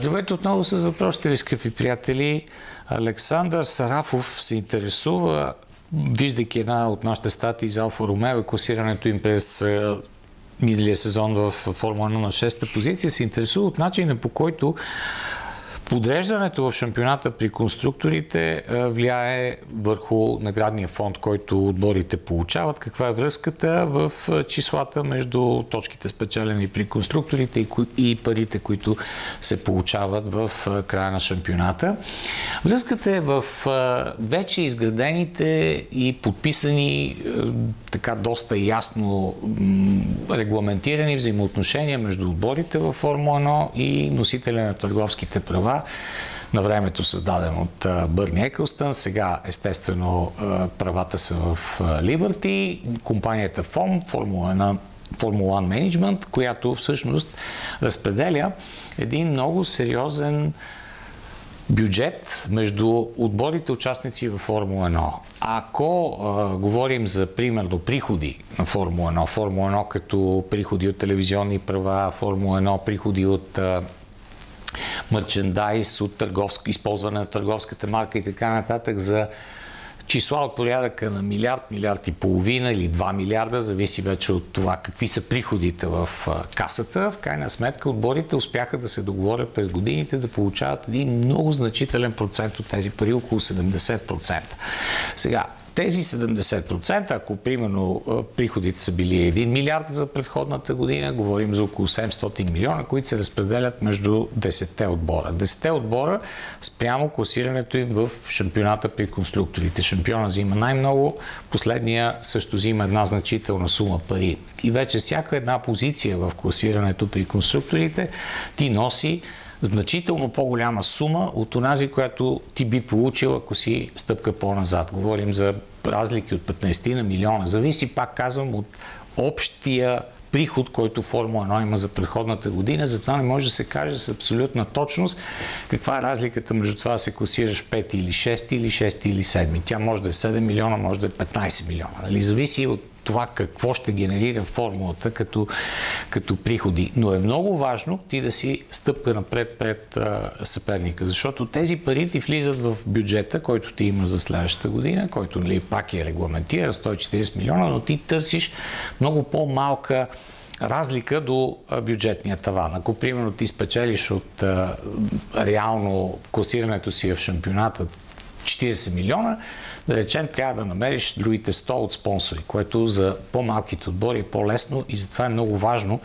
Здравейте отново с въпросите ви, скъпи приятели. Александър Сарафов се интересува, виждайки една от нашите статии за Алфа Ромео, класирането им през миналия сезон в Формула 1 на 6-та позиция, се интересува от начина по който Подреждането в шампионата при конструкторите влияе върху наградния фонд, който отборите получават. Каква е връзката в числата между точките спечелени при конструкторите и парите, които се получават в края на шампионата? Връзката е в вече изградените и подписани така доста ясно регламентирани взаимоотношения между отборите във Формула 1 и носителя на търговските права на времето създаден от Бърни Екълстън. Сега, естествено, правата са в Liberty. Компанията FOM, Формула 1 Формула 1 Management, която всъщност разпределя един много сериозен бюджет между отборите участници в Формула 1. Ако а, говорим за примерно приходи на Формула 1, Формула 1 като приходи от телевизионни права, Формула 1 приходи от а, мерчендайз, от търговск, използване на търговската марка и така нататък за числа от порядъка на милиард, милиард и половина или 2 милиарда, зависи вече от това какви са приходите в касата. В крайна сметка отборите успяха да се договорят през годините да получават един много значителен процент от тези пари, около 70%. Сега, тези 70%, ако примерно приходите са били 1 милиард за предходната година, говорим за около 700 милиона, които се разпределят между 10 отбора. 10 отбора спрямо класирането им в шампионата при конструкторите. Шампиона взима най-много, последния също взима една значителна сума пари. И вече всяка една позиция в класирането при конструкторите ти носи значително по-голяма сума от онази, която ти би получил, ако си стъпка по-назад. Говорим за разлики от 15 на милиона. Зависи, пак казвам, от общия приход, който Формула 1 има за предходната година. Затова не може да се каже с абсолютна точност каква е разликата между това да се класираш 5 или 6 или 6 или 7. Тя може да е 7 милиона, може да е 15 милиона. Нали? Зависи от това какво ще генерира формулата като, като приходи. Но е много важно ти да си стъпка напред пред съперника, защото тези пари ти влизат в бюджета, който ти има за следващата година, който нали, пак е регламентира 140 милиона, но ти търсиш много по-малка разлика до бюджетния таван. Ако, примерно, ти спечелиш от а, реално класирането си в шампионата 40 милиона, да речем, трябва да намериш другите 100 от спонсори, което за по-малките отбори е по-лесно и затова е много важно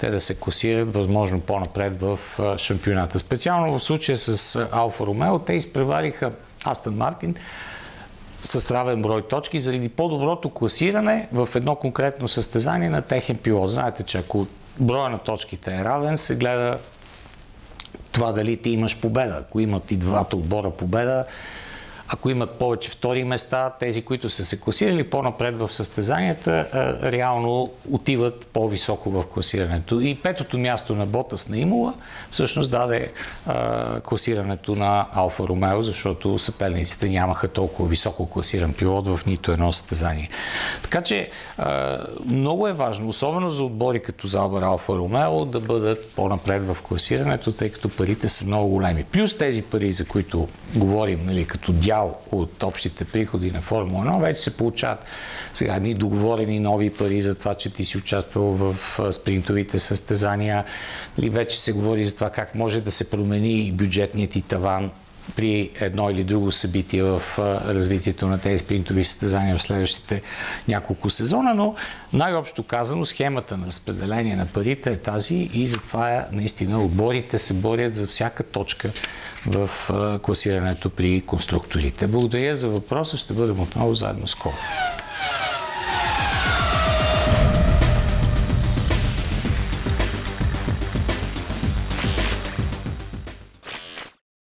те да се класират възможно по-напред в шампионата. Специално в случая с Алфа Ромео, те изпревариха Астън Мартин с равен брой точки заради по-доброто класиране в едно конкретно състезание на техен пилот. Знаете, че ако броя на точките е равен, се гледа това дали ти имаш победа. Ако имат и двата отбора победа, ако имат повече втори места, тези, които са се класирали по-напред в състезанията, реално отиват по-високо в класирането. И петото място на Ботас на Имула всъщност даде класирането на Алфа Ромео, защото съперниците нямаха толкова високо класиран пилот в нито едно състезание. Така че много е важно, особено за отбори като Залбър Алфа Ромео, да бъдат по-напред в класирането, тъй като парите са много големи. Плюс тези пари, за които говорим, нали, като дял дял от общите приходи на Формула 1, вече се получават сега едни договорени нови пари за това, че ти си участвал в спринтовите състезания. Или вече се говори за това как може да се промени бюджетният ти таван при едно или друго събитие в развитието на тези спринтови състезания в следващите няколко сезона, но най-общо казано схемата на разпределение на парите е тази и затова е, наистина отборите се борят за всяка точка в класирането при конструкторите. Благодаря за въпроса, ще бъдем отново заедно скоро.